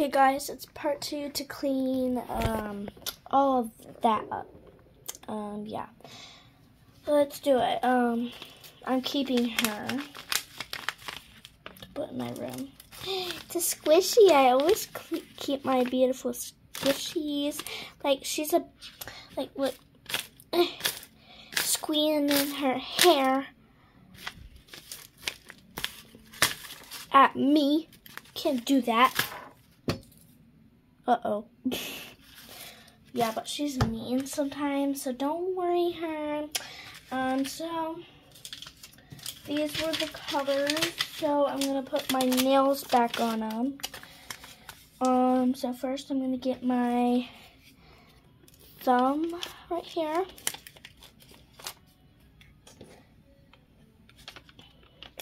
Okay guys, it's part two to clean um, all of that up. Um, yeah. Let's do it. Um, I'm keeping her to put in my room. It's a squishy. I always keep my beautiful squishies. Like she's a, like look, squeezing her hair at me. Can't do that. Uh-oh. yeah, but she's mean sometimes, so don't worry her. Um, so, these were the colors. So, I'm going to put my nails back on them. Um, so first I'm going to get my thumb right here.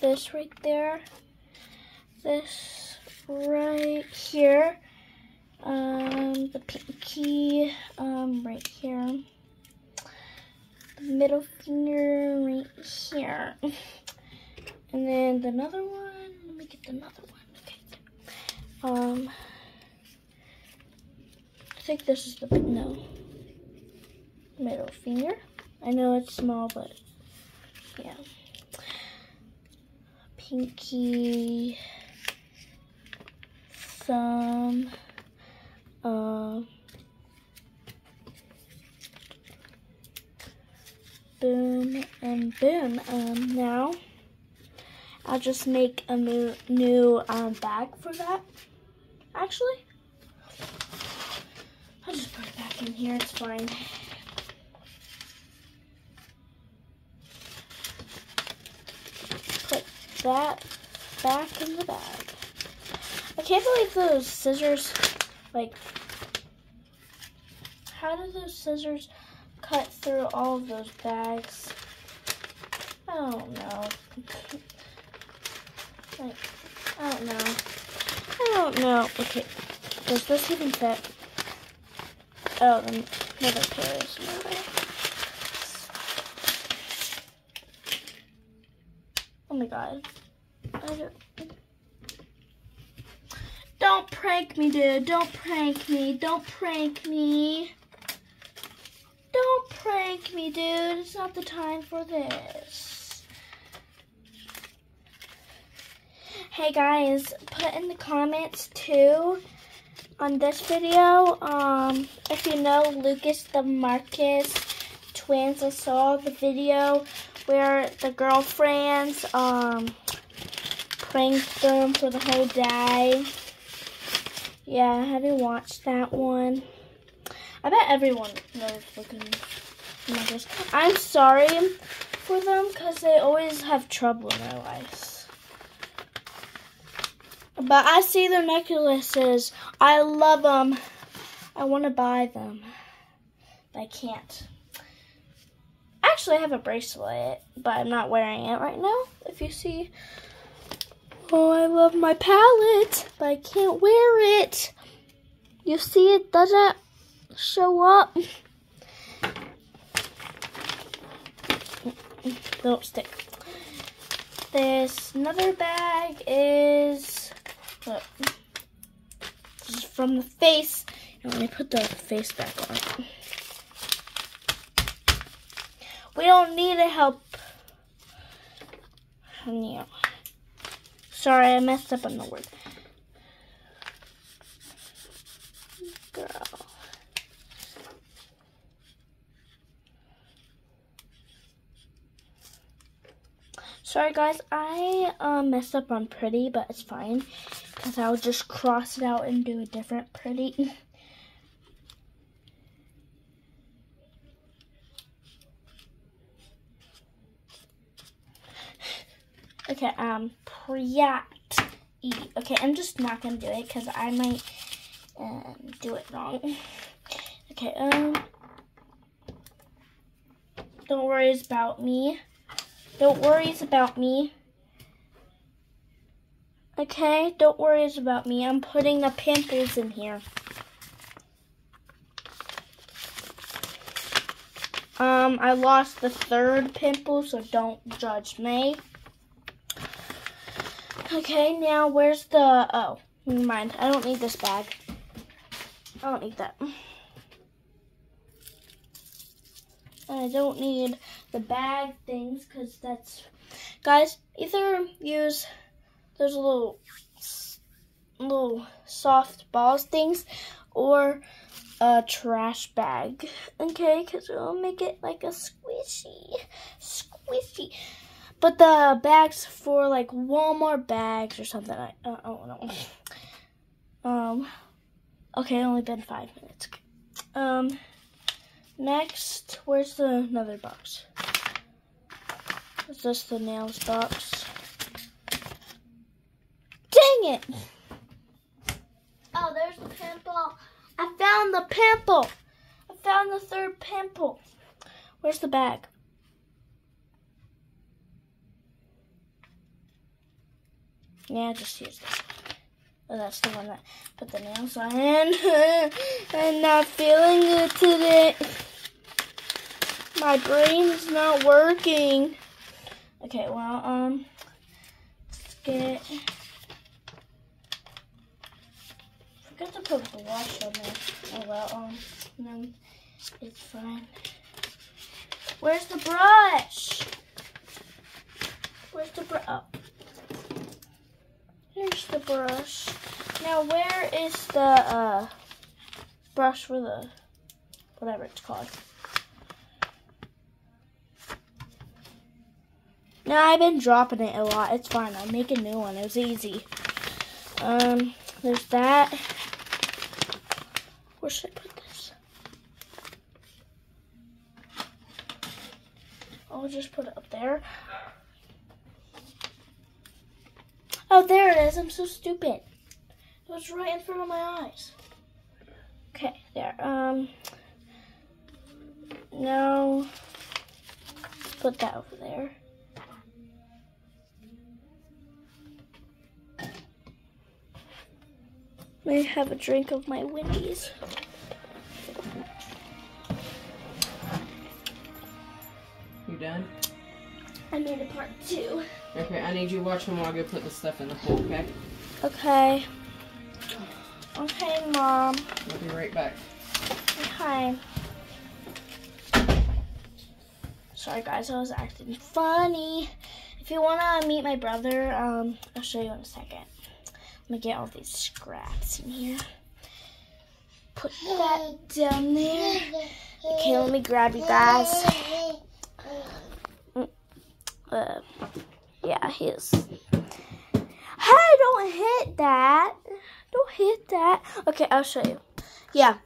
This right there. This right here um, the pinky um, right here, the middle finger right here, and then the another one, let me get another one, okay, um, I think this is the, no, middle finger, I know it's small, but, yeah, pinky, thumb, uh, boom and boom. Um, now I'll just make a new, new um, bag for that. Actually, I'll just put it back in here. It's fine. Put that back in the bag. I can't believe those scissors like, how do those scissors cut through all of those bags? I don't know. like, I don't know. I don't know. Okay, does this even fit? Oh, another pair is way. Oh my god. I don't don't prank me, dude. Don't prank me. Don't prank me. Don't prank me, dude. It's not the time for this. Hey, guys. Put in the comments, too, on this video. Um, if you know Lucas the Marcus twins, I saw the video where the girlfriends um, pranked them for the whole day. Yeah, have you watched that one? I bet everyone knows looking mothers. I'm sorry for them because they always have trouble in their lives. But I see their necklaces. I love them. I want to buy them. But I can't. Actually, I have a bracelet, but I'm not wearing it right now. If you see Oh, I love my palette, but I can't wear it. You see it doesn't show up. Don't stick. This another bag is look, this is from the face. And let me put the face back on. We don't need to help. Yeah. Sorry, I messed up on the word. Girl. Sorry guys, I uh, messed up on pretty, but it's fine. Because I'll just cross it out and do a different pretty. Okay, um, Priat E. Okay, I'm just not gonna do it because I might um, do it wrong. Okay, um, don't worry about me. Don't worry about me. Okay, don't worry about me. I'm putting the pimples in here. Um, I lost the third pimple, so don't judge me. Okay, now where's the, oh, Never mind. I don't need this bag. I don't need that. I don't need the bag things because that's, guys, either use those little, little soft balls things or a trash bag, okay? Because it'll make it like a squishy, squishy. But the bags for like Walmart bags or something, I, I don't know. Um, okay, only been five minutes. Um, next, where's the another box? Is this the nails box? Dang it! Oh, there's the pimple. I found the pimple. I found the third pimple. Where's the bag? Yeah, just use this. Oh, that's the one that put the nails on. I'm not feeling good today. My brain's not working. Okay, well, um, let's get. Forgot to put blush on there. Oh well, um, no, it's fine. Where's the brush? Where's the brush? Oh. The brush. Now, where is the uh, brush for the whatever it's called? Now, I've been dropping it a lot. It's fine. I'll make a new one. It was easy. Um, there's that. Where should I put this? I'll just put it up there. Oh, there it is. I'm so stupid. It was right in front of my eyes. Okay, there. Um, now, put that over there. May I have a drink of my Wendy's. You done? I made a part two. Okay, I need you to watch him while I go put the stuff in the pool, okay? Okay. Okay, Mom. I'll be right back. Okay. Sorry, guys, I was acting funny. If you want to meet my brother, um, I'll show you in a second. Let me get all these scraps in here. Put that down there. Okay, let me grab you guys. Yeah, his. Hey, don't hit that. Don't hit that. Okay, I'll show you. Yeah,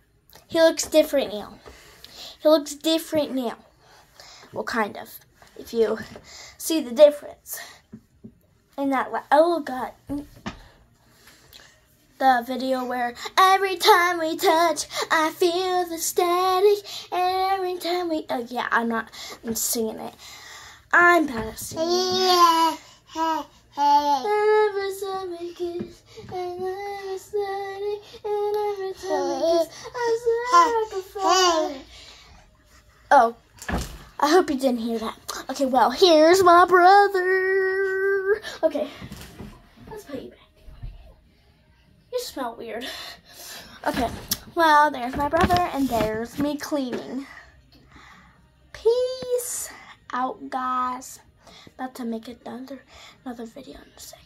he looks different now. He looks different now. Well, kind of. If you see the difference in that. oh God. The video where every time we touch, I feel the static. Every time we, oh yeah, I'm not I'm singing it. I'm we kiss, I like a fire. Oh, I hope you didn't hear that. Okay, well, here's my brother. Okay, let's put you back. You smell weird. Okay, well, there's my brother, and there's me cleaning. Out, guys. About to make another another video in a second.